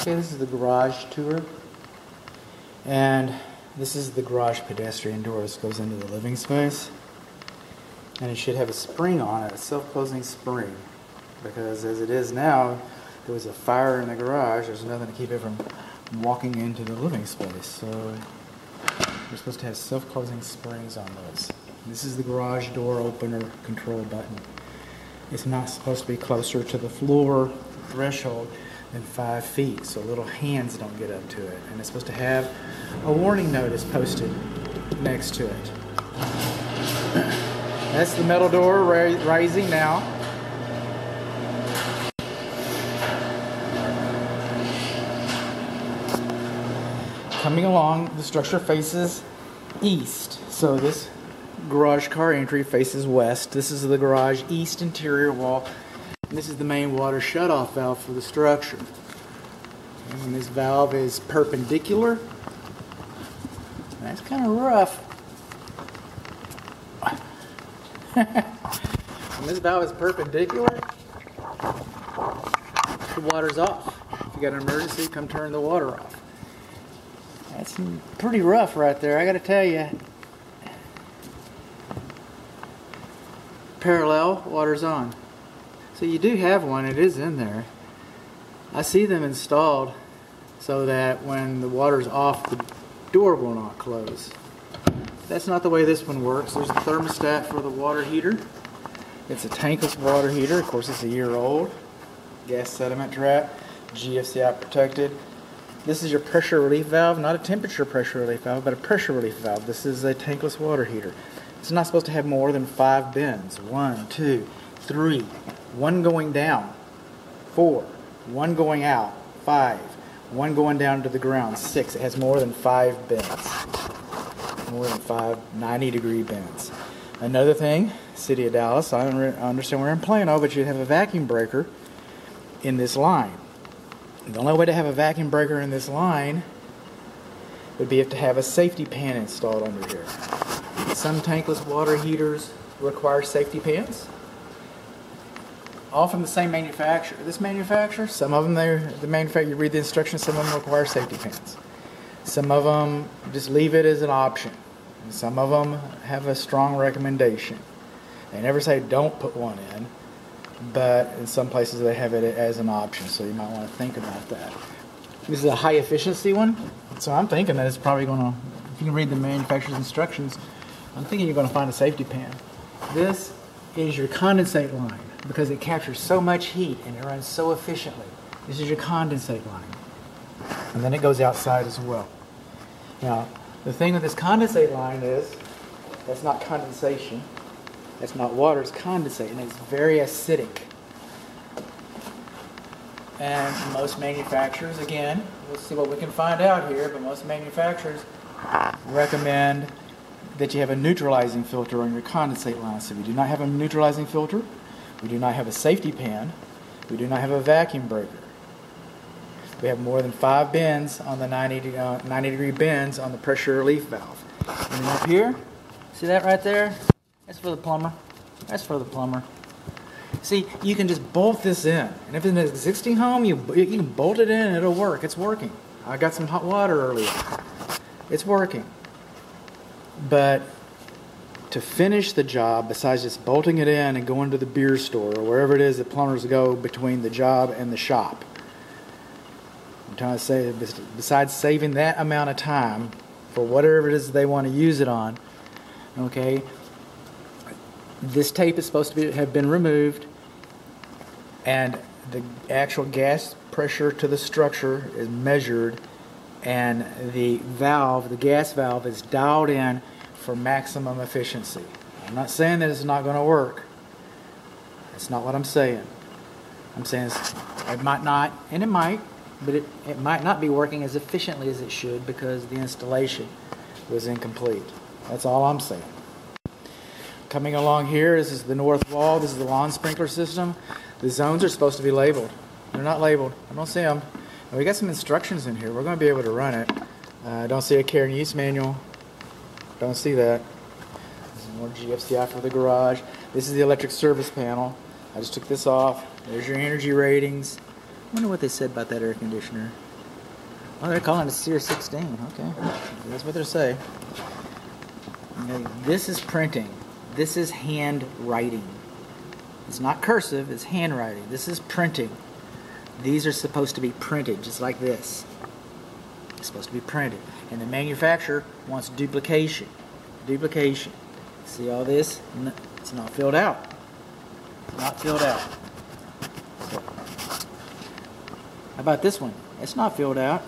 Okay, this is the garage tour. And this is the garage pedestrian door. This goes into the living space. And it should have a spring on it, a self-closing spring. Because as it is now, there was a fire in the garage. There's nothing to keep it from walking into the living space. So you're supposed to have self-closing springs on those. This is the garage door opener control button. It's not supposed to be closer to the floor threshold than five feet, so little hands don't get up to it. And it's supposed to have a warning notice posted next to it. That's the metal door rising now. Coming along, the structure faces east. So this garage car entry faces west. This is the garage east interior wall. And this is the main water shutoff valve for the structure. And this valve is perpendicular. That's kind of rough. when this valve is perpendicular, the water's off. If you got an emergency, come turn the water off. That's pretty rough right there, I gotta tell you. Parallel, water's on. So you do have one, it is in there. I see them installed so that when the water's off, the door will not close. That's not the way this one works. There's a thermostat for the water heater. It's a tankless water heater. Of course, it's a year old. Gas sediment trap, GFCI protected. This is your pressure relief valve, not a temperature pressure relief valve, but a pressure relief valve. This is a tankless water heater. It's not supposed to have more than five bends. One, two, three. One going down. Four. One going out. Five. One going down to the ground. Six. It has more than five bends. More than five 90 degree bends. Another thing, City of Dallas, I don't understand we're in Plano, but you have a vacuum breaker in this line. The only way to have a vacuum breaker in this line would be if to have a safety pan installed under here. Some tankless water heaters require safety pans. All from the same manufacturer. This manufacturer, some of them, they're the manufacturer, you read the instructions, some of them require safety pins. Some of them just leave it as an option. Some of them have a strong recommendation. They never say don't put one in, but in some places they have it as an option, so you might want to think about that. This is a high efficiency one, so I'm thinking that it's probably going to, if you can read the manufacturer's instructions, I'm thinking you're going to find a safety pin. This is your condensate line because it captures so much heat and it runs so efficiently. This is your condensate line. And then it goes outside as well. Now, the thing with this condensate line is that's not condensation. That's not water, it's condensate, and it's very acidic. And most manufacturers, again, we'll see what we can find out here, but most manufacturers recommend that you have a neutralizing filter on your condensate line. So if you do not have a neutralizing filter, we do not have a safety pan, we do not have a vacuum breaker. We have more than five bends on the 90, uh, 90 degree bends on the pressure relief valve. And up here, see that right there? That's for the plumber. That's for the plumber. See, you can just bolt this in. And if it's an existing home, you, you can bolt it in and it'll work. It's working. I got some hot water earlier. It's working. But to finish the job, besides just bolting it in and going to the beer store or wherever it is that plumbers go between the job and the shop, I'm trying to say, besides saving that amount of time for whatever it is they want to use it on, okay, this tape is supposed to be, have been removed, and the actual gas pressure to the structure is measured, and the valve, the gas valve, is dialed in for maximum efficiency. I'm not saying that it's not going to work. That's not what I'm saying. I'm saying it might not, and it might, but it, it might not be working as efficiently as it should because the installation was incomplete. That's all I'm saying. Coming along here, this is the north wall. This is the lawn sprinkler system. The zones are supposed to be labeled. They're not labeled. I don't see them. we got some instructions in here. We're going to be able to run it. I uh, don't see a care and use manual. Don't see that. More GFCI for the garage. This is the electric service panel. I just took this off. There's your energy ratings. I wonder what they said about that air conditioner. Oh, they're calling it SEER 16. Okay, that's what they're saying. This is printing. This is handwriting. It's not cursive, it's handwriting. This is printing. These are supposed to be printed just like this. It's supposed to be printed. And the manufacturer wants duplication. Duplication. See all this? It's not filled out. It's not filled out. How about this one? It's not filled out.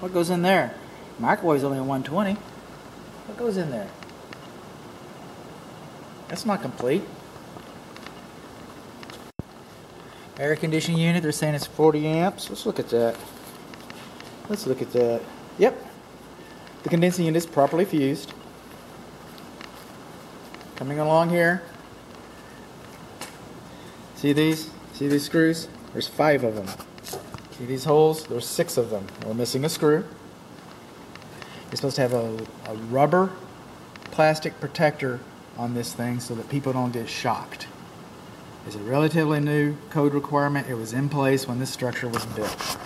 What goes in there? Microwave's only a 120. What goes in there? That's not complete. Air conditioning unit, they're saying it's 40 amps. Let's look at that. Let's look at that. Yep. The condensing unit is properly fused. Coming along here. See these? See these screws? There's five of them. See these holes? There's six of them. We're missing a screw. You're supposed to have a, a rubber plastic protector on this thing so that people don't get shocked. It's a relatively new code requirement. It was in place when this structure was built.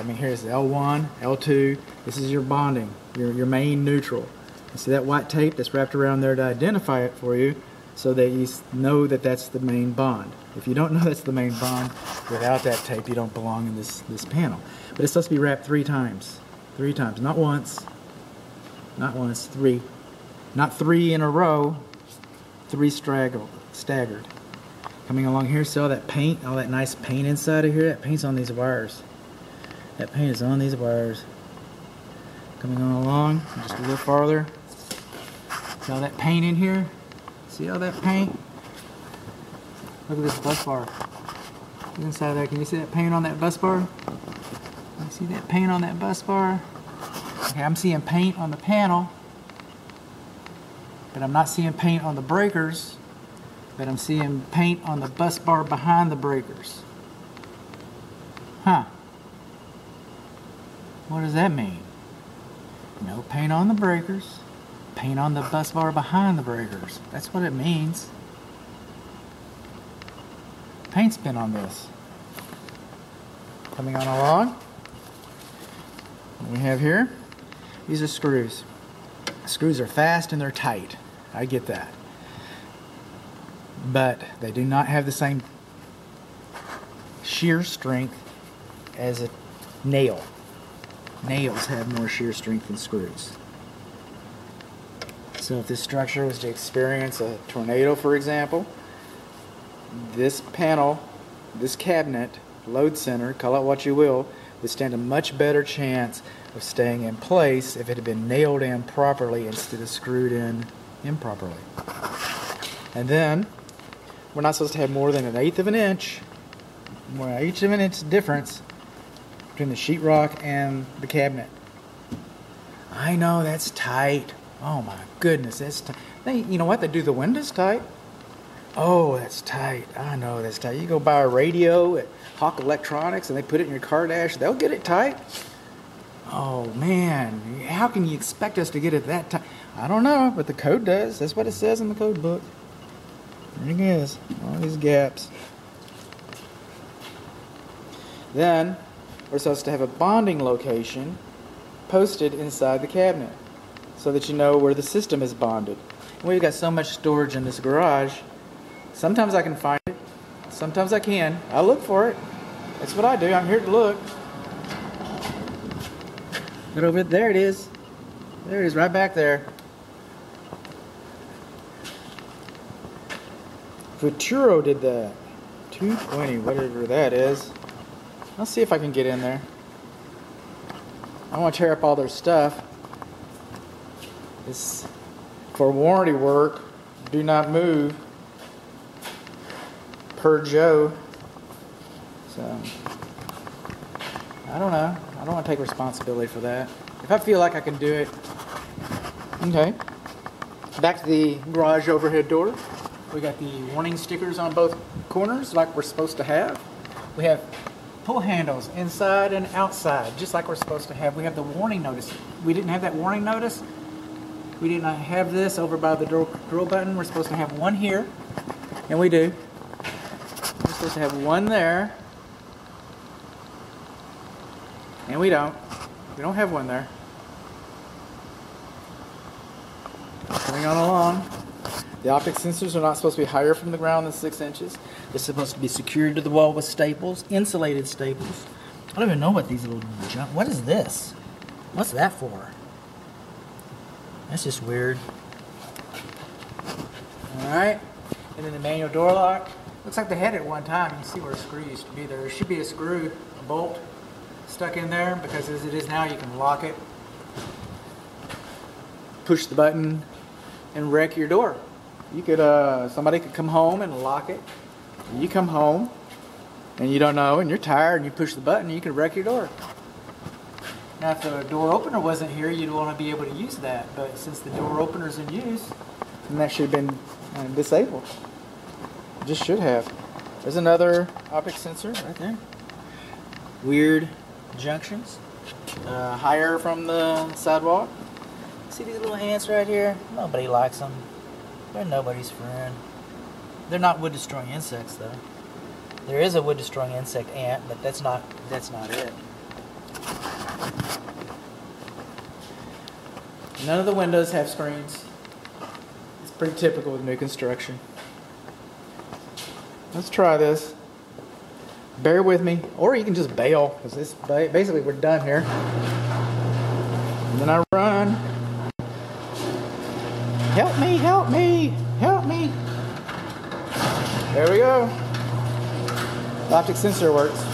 I mean, here's L1, L2. This is your bonding, your, your main neutral. You see that white tape that's wrapped around there to identify it for you so that you know that that's the main bond. If you don't know that's the main bond, without that tape, you don't belong in this, this panel. But it's supposed to be wrapped three times. Three times. Not once. Not once. Three. Not three in a row. Three straggled, staggered. Coming along here, see all that paint, all that nice paint inside of here? That paint's on these wires. That paint is on these wires. Coming on along, just a little farther. See all that paint in here? See all that paint? Look at this bus bar. Inside there. Can you see that paint on that bus bar? Can you see that paint on that bus bar? Okay, I'm seeing paint on the panel, but I'm not seeing paint on the breakers, but I'm seeing paint on the bus bar behind the breakers. Huh. What does that mean? No paint on the breakers, paint on the bus bar behind the breakers. That's what it means. Paint's been on this. Coming on along. What we have here, these are screws. Screws are fast and they're tight. I get that. But they do not have the same shear strength as a nail. Nails have more shear strength than screws. So if this structure was to experience a tornado, for example, this panel, this cabinet, load center, call it what you will, would stand a much better chance of staying in place if it had been nailed in properly instead of screwed in improperly. And then, we're not supposed to have more than an eighth of an inch, more an eighth of an inch difference between the sheetrock and the cabinet. I know that's tight. Oh my goodness, that's tight. They, you know what? They do the windows tight. Oh, that's tight. I know that's tight. You go buy a radio at Hawk Electronics and they put it in your car dash, they'll get it tight. Oh man, how can you expect us to get it that tight? I don't know, but the code does. That's what it says in the code book. There it is. All these gaps. Then we're supposed to have a bonding location posted inside the cabinet so that you know where the system is bonded. We've got so much storage in this garage. Sometimes I can find it. Sometimes I can. I look for it. That's what I do. I'm here to look. But over there it is. There it is, right back there. Futuro did that. 220, whatever that is. Let's see if I can get in there. I want to tear up all their stuff. It's for warranty work. Do not move. Per Joe. So I don't know. I don't want to take responsibility for that. If I feel like I can do it, okay. Back to the garage overhead door. We got the warning stickers on both corners, like we're supposed to have. We have pull handles inside and outside, just like we're supposed to have. We have the warning notice. We didn't have that warning notice. We did not have this over by the drill, drill button. We're supposed to have one here, and we do. We're supposed to have one there, and we don't. We don't have one there. Coming on along. The optic sensors are not supposed to be higher from the ground than six inches. They're supposed to be secured to the wall with staples, insulated staples. I don't even know what these little junk. What is this? What's that for? That's just weird. All right. And then the manual door lock. Looks like they had it one time. You can see where a screw used to be there. There should be a screw, a bolt stuck in there because as it is now, you can lock it, push the button, and wreck your door. You could, uh, somebody could come home and lock it. You come home and you don't know, and you're tired, and you push the button, you could wreck your door. Now, if the door opener wasn't here, you'd want to be able to use that. But since the door opener's in use, then that should have been uh, disabled. Just should have. There's another optic sensor right there. Weird junctions. Uh, higher from the sidewalk. See these little ants right here? Nobody likes them. They're nobody's friend. They're not wood destroying insects though. There is a wood destroying insect ant, but that's not that's not it. None of the windows have screens. It's pretty typical with new construction. Let's try this. Bear with me, or you can just bail because this basically we're done here. And then I run. Help me! Help me! Help me! There we go. The optic sensor works.